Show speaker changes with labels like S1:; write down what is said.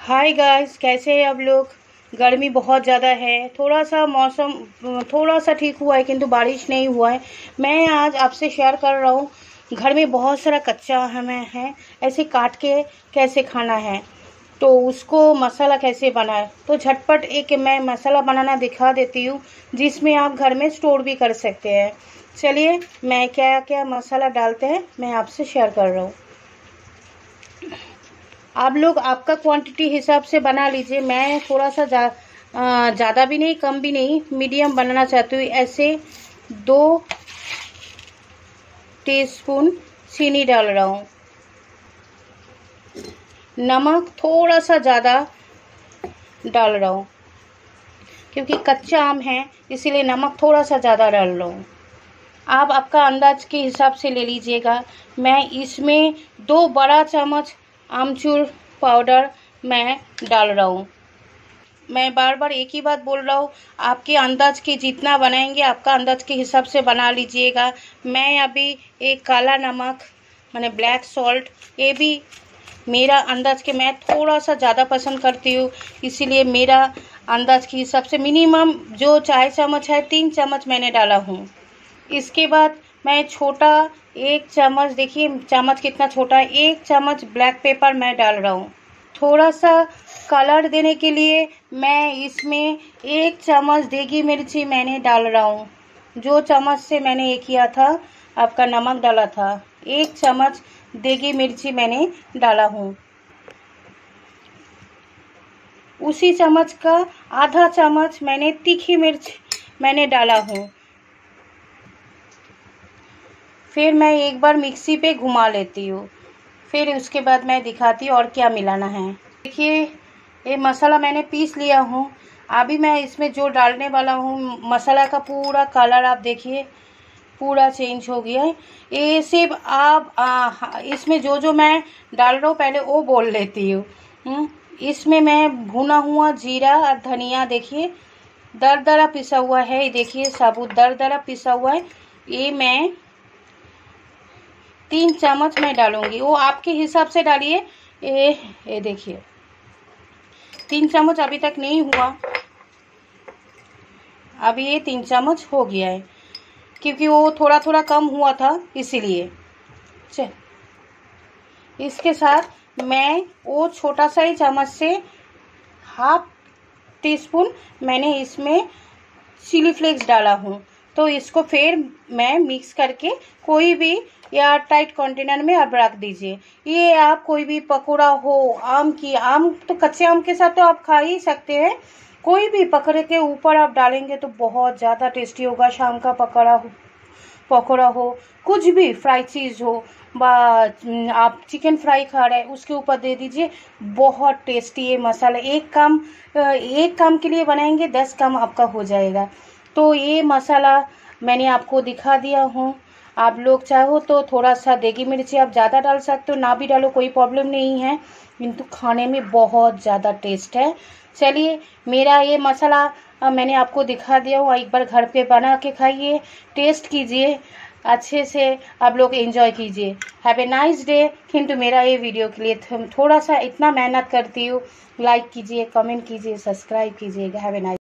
S1: Hi guys कैसे हैं आप लोग? गर्मी बहुत ज़्यादा है। थोड़ा सा मौसम थोड़ा सा ठीक हुआ है, किंतु बारिश नहीं हुआ है। मैं आज आपसे शेयर कर रहा हूँ, घर में बहुत सारा कच्चा हमें है। ऐसे काट के कैसे खाना है? तो उसको मसाला कैसे बनाए? तो झटपट एक मैं मसाला बनाना दिखा देती हूँ, जिसमें आप घर में स्टोर भी कर सकते हैं। चलिए, मैं क्या क्या मसाला डालते हैं, मैं आपसे शेयर कर रहा हूँ। आप लोग आपका क्वांटिटी हिसाब से बना लीजिए। मैं थोड़ा सा ज़्यादा भी नहीं, कम भी नहीं मीडियम बनाना चाहती हूँ। ऐसे दो टीस्पून चीनी डाल रहा हूँ। नमक थोड़ा सा ज़्यादा डाल रहा हूँ। क्योंकि कच्चा आम है, इसीलिए नमक थोड़ा सा ज़्यादा डाल रहा हूँ। आप आपका अंदाज के हिसाब से ले लीजिएगा। मैं इसमें दो बड़ा चम्मच आमचूर पाउडर मैं डाल रहा हूँ। मैं बार बार एक ही बात बोल रहा हूँ, आपके अंदाज के जितना बनाएँगे, आपका अंदाज के हिसाब से बना लीजिएगा। मैं अभी एक काला नमक, मैंने ब्लैक सॉल्ट, ये भी मेरा अंदाज के मैं थोड़ा सा ज़्यादा पसंद करती हूँ, इसीलिए मेरा अंदाज के हिसाब से मिनिमम जो चाय चम्मच है, तीन चम्मच मैंने डाला हूँ। इसके बाद मैं छोटा एक चम्मच, देखिए चम्मच कितना छोटा है, एक चम्मच ब्लैक पेपर मैं डाल रहा हूँ। थोड़ा सा कलर देने के लिए मैं इसमें एक चम्मच देगी मिर्ची मैंने डाल रहा हूँ। जो चम्मच से मैंने ये किया था, आपका नमक डाला था, एक चम्मच देगी मिर्ची मैंने डाला हूँ। उसी चम्मच का आधा चम्मच मैंने तीखी मिर्च मैंने डाला हूँ। फिर मैं एक बार मिक्सी पे घुमा लेती हूँ। फिर उसके बाद मैं दिखाती हूँ और क्या मिलाना है। देखिए, ये मसाला मैंने पीस लिया हूँ। अभी मैं इसमें जो डालने वाला हूँ, मसाला का पूरा कलर आप देखिए। पूरा चेंज हो गया है। ये सिर्फ़ आप इसमें जो जो मैं डाल रहा हूँ पहले वो बोल लेती हूँ। हम्म, इसमें मैं भुना हुआ जीरा और धनिया देखिए दर दरा पिसा हुआ है ये देखिए साबुत दर दरा पिसा हुआ है। ये मैं तीन चम्मच मैं डालूँगी। वो आपके हिसाब से डालिए। ये ये देखिए तीन चम्मच अभी तक नहीं हुआ। अभी ये तीन चम्मच हो गया है। क्योंकि वो थोड़ा थोड़ा कम हुआ था, इसीलिए। चल। इसके साथ मैं वो छोटा सा ही चम्मच से हाफ़ टी स्पून मैंने इसमें चिली फ्लेक्स डाला हूँ। तो इसको फिर मैं मिक्स करके कोई भी या टाइट कंटेनर में आप रख दीजिए। ये आप कोई भी पकौड़ा हो, आम की, आम तो कच्चे आम के साथ तो आप खा ही सकते हैं। कोई भी पकड़े के ऊपर आप डालेंगे तो बहुत ज़्यादा टेस्टी होगा, शाम का पकौड़ा हो पकौड़ा हो, कुछ भी फ्राई चीज़ हो, बा आप चिकन फ्राई खा रहे हैं, उसके ऊपर दे दीजिए, बहुत टेस्टी ये मसाला। एक काम एक काम के लिए बनाएँगे, दस काम आपका हो जाएगा। तो ये मसाला मैंने आपको दिखा दिया हूँ। आप लोग चाहो तो थोड़ा सा देगी मिर्ची आप ज़्यादा डाल सकते हो, ना भी डालो, कोई प्रॉब्लम नहीं है। किंतु खाने में बहुत ज़्यादा टेस्ट है। चलिए, मेरा ये मसाला मैंने आपको दिखा दिया हूँ एक बार घर पे बना के खाइए टेस्ट कीजिए, अच्छे से आप लोग एंजॉय कीजिए। हैव ए नाइस डे किंतु मेरा ये वीडियो के लिए थोड़ा सा इतना मेहनत करती हूँ। लाइक कीजिए कमेंट कीजिए सब्सक्राइब कीजिएगा। Have a nice